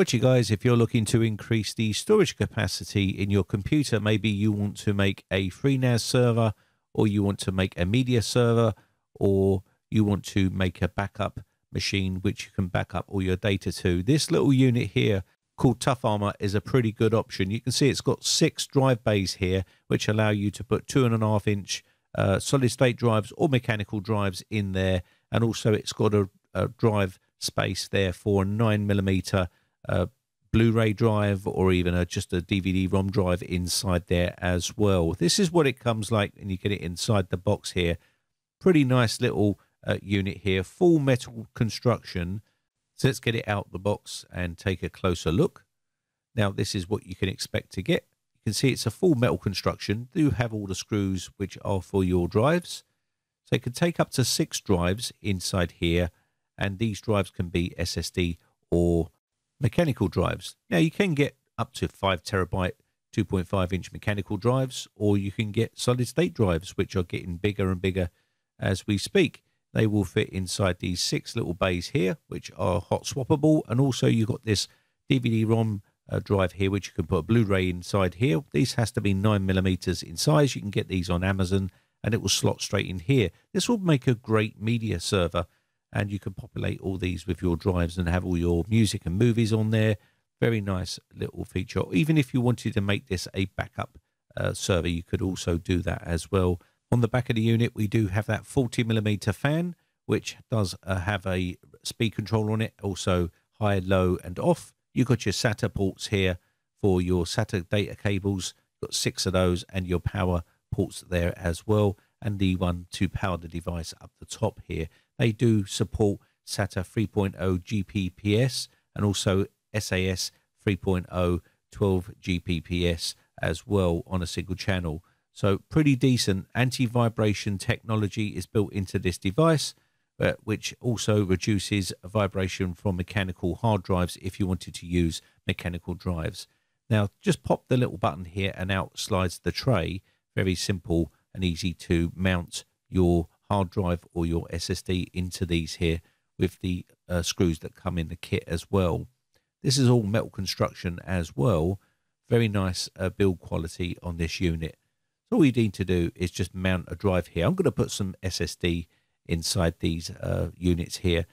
Guys, if you're looking to increase the storage capacity in your computer, maybe you want to make a FreeNAS server or you want to make a media server or you want to make a backup machine which you can back up all your data to. This little unit here called ToughArmor is a pretty good option. You can see it's got six drive bays here which allow you to put two and a half inch uh, solid state drives or mechanical drives in there and also it's got a, a drive space there for a nine millimeter a Blu-ray drive or even a, just a DVD-ROM drive inside there as well. This is what it comes like and you get it inside the box here. Pretty nice little uh, unit here, full metal construction. So let's get it out the box and take a closer look. Now this is what you can expect to get. You can see it's a full metal construction. Do have all the screws which are for your drives. So it can take up to six drives inside here and these drives can be SSD or mechanical drives. Now you can get up to 5 terabyte 2.5 inch mechanical drives, or you can get solid state drives, which are getting bigger and bigger as we speak. They will fit inside these six little bays here, which are hot swappable. And also you've got this DVD-ROM uh, drive here, which you can put a Blu-ray inside here. These has to be nine millimeters in size. You can get these on Amazon and it will slot straight in here. This will make a great media server and you can populate all these with your drives and have all your music and movies on there. Very nice little feature. Even if you wanted to make this a backup uh, server, you could also do that as well. On the back of the unit, we do have that 40 millimeter fan, which does uh, have a speed control on it, also high, low, and off. You've got your SATA ports here for your SATA data cables. Got six of those, and your power ports there as well, and the one to power the device up the top here. They do support SATA 3.0 Gbps and also SAS 3.0 12 Gbps as well on a single channel. So pretty decent anti-vibration technology is built into this device, uh, which also reduces vibration from mechanical hard drives if you wanted to use mechanical drives. Now, just pop the little button here and out slides the tray. Very simple and easy to mount your hard drive or your SSD into these here with the uh, screws that come in the kit as well. This is all metal construction as well. Very nice uh, build quality on this unit. So all you need to do is just mount a drive here. I'm going to put some SSD inside these uh, units here.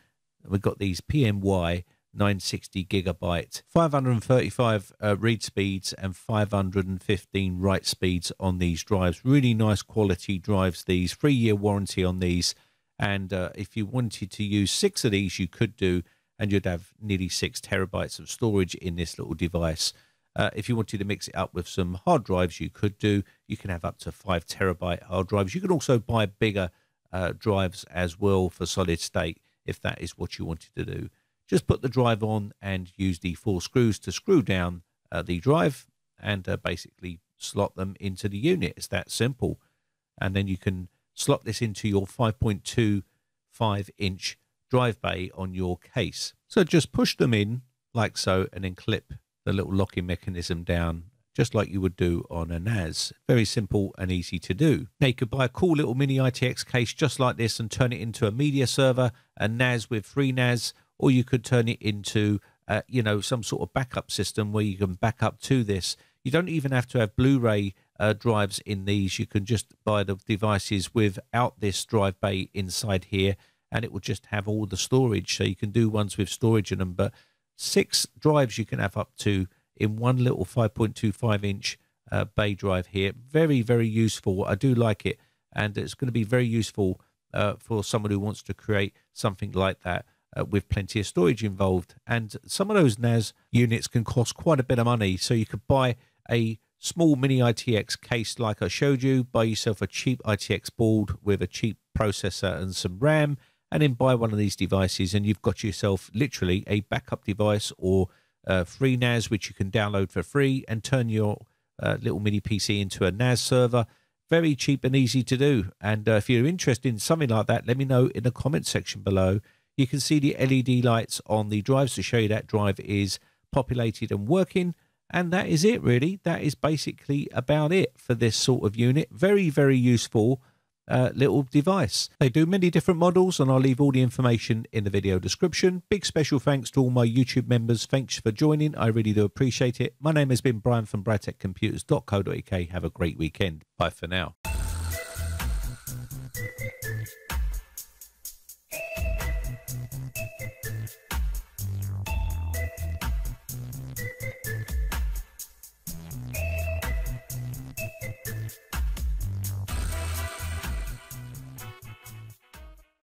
We've got these PNY 960 gigabyte, 535 uh, read speeds and 515 write speeds on these drives. Really nice quality drives. These three year warranty on these, and uh, if you wanted to use six of these, you could do, and you'd have nearly six terabytes of storage in this little device. Uh, if you wanted to mix it up with some hard drives, you could do. You can have up to five terabyte hard drives. You can also buy bigger uh, drives as well for solid state if that is what you wanted to do. Just put the drive on and use the four screws to screw down uh, the drive and uh, basically slot them into the unit. It's that simple. And then you can slot this into your 5.25 inch drive bay on your case. So just push them in like so and then clip the little locking mechanism down just like you would do on a NAS. Very simple and easy to do. Now you could buy a cool little mini ITX case just like this and turn it into a media server, a NAS with FreeNAS or you could turn it into uh, you know some sort of backup system where you can back up to this. You don't even have to have blu-ray uh, drives in these. You can just buy the devices without this drive bay inside here and it will just have all the storage. So you can do ones with storage in them but six drives you can have up to in one little 5.25 inch uh, bay drive here. Very very useful. I do like it and it's going to be very useful uh, for someone who wants to create something like that uh, with plenty of storage involved. And some of those NAS units can cost quite a bit of money. So you could buy a small mini ITX case like I showed you, buy yourself a cheap ITX board with a cheap processor and some RAM, and then buy one of these devices, and you've got yourself literally a backup device or uh, FreeNAS, which you can download for free and turn your uh, little mini PC into a NAS server. Very cheap and easy to do. And uh, if you're interested in something like that, let me know in the comment section below. You can see the LED lights on the drives to show you that drive is populated and working. And that is it, really. That is basically about it for this sort of unit. Very, very useful. uh, little device. They do many different models, and I'll leave all the information in the video description. Big special thanks to all my YouTube members. Thanks for joining. I really do appreciate it. My name has been Brian from briteccomputers.co.uk. Have a great weekend. Bye for now.